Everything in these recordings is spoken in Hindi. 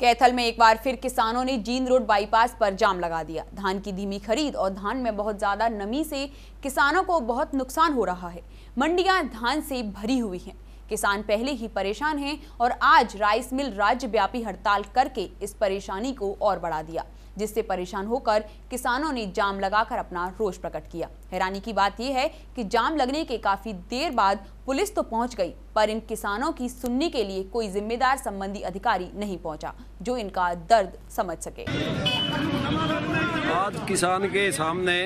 कैथल में एक बार फिर किसानों ने जींद रोड बाईपास पर जाम लगा दिया। धान की धीमी खरीद और धान में बहुत ज़्यादा नमी से किसानों को बहुत नुकसान हो रहा है। मंडियाँ धान से भरी हुई हैं। किसान पहले ही परेशान हैं और आज राइस मिल राज्यव्यापी हड़ताल करके इस परेशानी को और बढ़ा दिया, जिससे परेशान होकर किसानों ने जाम लगाकर अपना रोष प्रकट किया। हैरानी की बात यह है कि जाम लगने के काफ़ी देर बाद पुलिस तो पहुँच गई, पर इन किसानों की सुनने के लिए कोई जिम्मेदार संबंधी अधिकारी नहीं पहुँचा, जो इनका दर्द समझ सके। आज किसान के सामने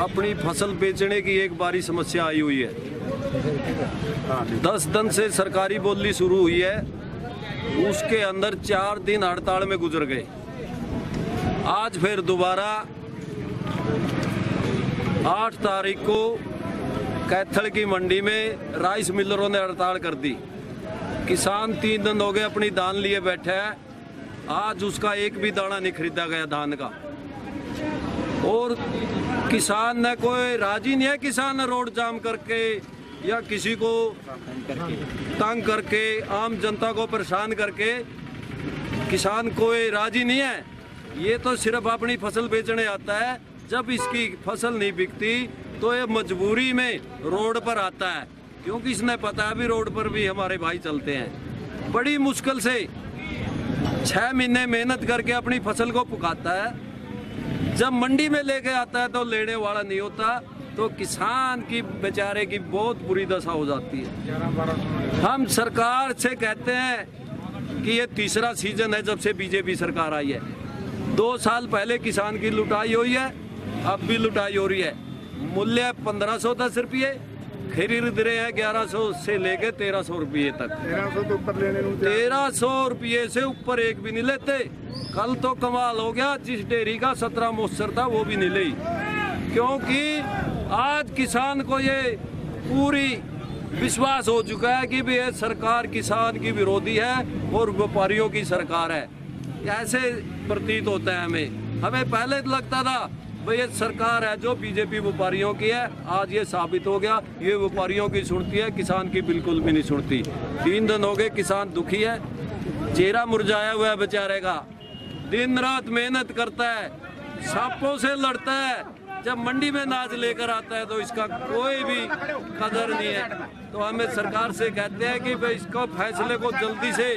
अपनी फ़सल बेचने की एक बारी समस्या आई हुई है। दस दिन से सरकारी बोली शुरू हुई है। उसके अंदर चार दिन हड़ताल में गुजर गए। आज फिर दोबारा आठ तारीख को कैथल की मंडी में राइस मिलरों ने हड़ताल कर दी। किसान तीन दिन हो गए अपनी दान लिए बैठे हैं। आज उसका एक भी दाना नहीं खरीदा गया धान का। और किसान ने कोई राज़ी नहीं है किसान ने रोड जाम करके। या किसी को तंग करके, आम जनता को परेशान करके किसान कोई राज़ी नहीं है। ये तो सिर्फ़ अपनी फ़सल बेचने आता है। जब इसकी फ़सल नहीं बिकती तो ये मजबूरी में रोड पर आता है। क्योंकि इसने पता है भी रोड पर भी हमारे भाई चलते हैं। बड़ी मुश्किल से छह महीने मेहनत करके अपनी फ़सल को पुकाता है। जब मंडी में लेके आता है तो लेने वाला नहीं होता। तो किसान की बेचारे की बहुत बुरी दशा हो जाती है। हम सरकार से कहते हैं कि ये तीसरा सीज़न है जब से बीजेपी सरकार आई है। दो साल पहले किसान की लुटाई हुई है अब भी लुटाई हो रही है। मूल्य पंद्रह सौ दस रुपये खरीद रहे हैं ग्यारह सौ से लेके तेरह सौ रुपये तक। तेरह सौ तो ऊपर लेने तेरह सौ रुपये से ऊपर एक भी नहीं लेते। कल तो कमाल हो गया जिस डेयरी का सत्रह मोस्टर था वो भी नहीं ली। क्योंकि आज किसान को ये पूरी विश्वास हो चुका है कि भी ये सरकार किसान की विरोधी है और व्यापारियों की सरकार है। ऐसे प्रतीत होता है हमें? हमें पहले तो लगता था, भाई ये सरकार है जो बीजेपी व्यापारियों की है। आज ये साबित हो गया, ये व्यापारियों की सुनती है, किसान की बिल्कुल भी नहीं सुनती। तीन दिन हो गए, किसान दुखी है, चेहरा मुरझाया हुआ है बेचारे का। दिन रात मेहनत करता है, सांपों से लड़ता है जब मंडी में नाच लेकर आता है तो इसका कोई भी कदर नहीं है। तो हमें सरकार से कहते हैं कि भाई इसको फैसले को जल्दी से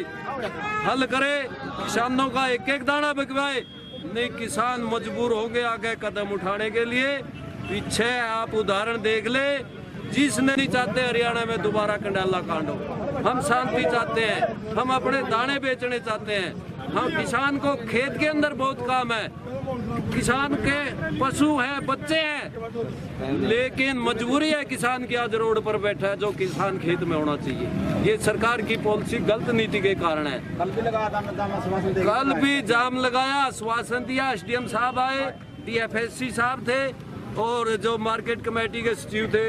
हल करे, किसानों का एक एक दाना बिकवाए। नहीं, किसान मजबूर होंगे आगे कदम उठाने के लिए। पीछे आप उदाहरण देख ले, जिसने नहीं चाहते हरियाणा में दोबारा कंडाला कांड। हो हम शांति चाहते हैं, हम अपने दाने बेचने चाहते हैं। हम किसान को खेत के अंदर बहुत काम है। किसान के पशु हैं बच्चे हैं। लेकिन मजबूरी है किसान की आज रोड पर बैठा है जो किसान खेत में होना चाहिए। ये सरकार की पॉलिसी गलत नीति के कारण है। कल भी लगाया कल भी जाम लगाया आश्वासन दिया एसडीएम साहब आए डीएफएससी साहब थे और जो मार्केट कमेटी के सचिव थे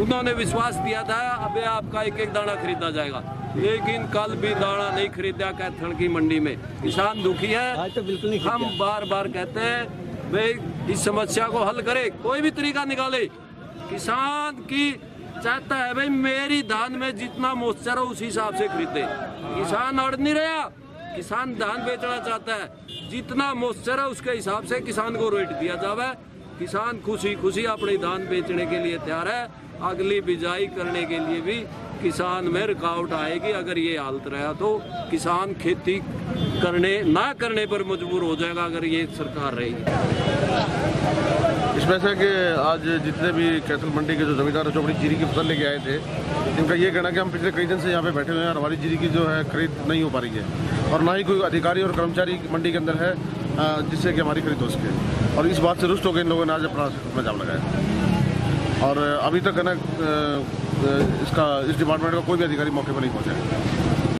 उन्होंने विश्वास दिया था अबे आपका एक एक दाना खरीदा जाएगा। लेकिन कल भी दाना नहीं खरीदा कैथल की मंडी में। किसान दुखी है। तो बिल्कुल नहीं हम बार बार कहते हैं भाई इस समस्या को हल करे कोई भी तरीका निकाले। किसान की चाहता है भाई मेरी धान में जितना मॉइस्चर हो उसी हिसाब से खरीदे। किसान अड़ नहीं रहा। किसान धान बेचना चाहता है। जितना मॉइस्चर है उसके हिसाब से किसान को रेट दिया जावे। किसान खुशी खुशी अपनी धान बेचने के लिए तैयार है। अगली बिजाई करने के लिए भी किसान में रुकावट आएगी, अगर ये हालत रहा तो किसान खेती करने, ना करने पर मजबूर हो जाएगा अगर ये सरकार रहेगी। इसमें से कि आज जितने भी कैथल मंडी के जो जमींदार जो अपनी जीरी की फ़सल लेके आए थे, इनका ये कहना कि हम पिछले कई दिन से यहाँ पे बैठे हुए हैं और हमारी जीरी की जो है खरीद नहीं हो पा रही है। और ना ही कोई अधिकारी और कर्मचारी मंडी के अंदर है जिससे कि हमारी खरीद हो सके। और इस बात से रुष्ट हो गए इन लोगों ने आज अपना जाम लगाया। और अभी तक है ना इसका इस डिपार्टमेंट का कोई भी अधिकारी मौके पर नहीं पहुँचा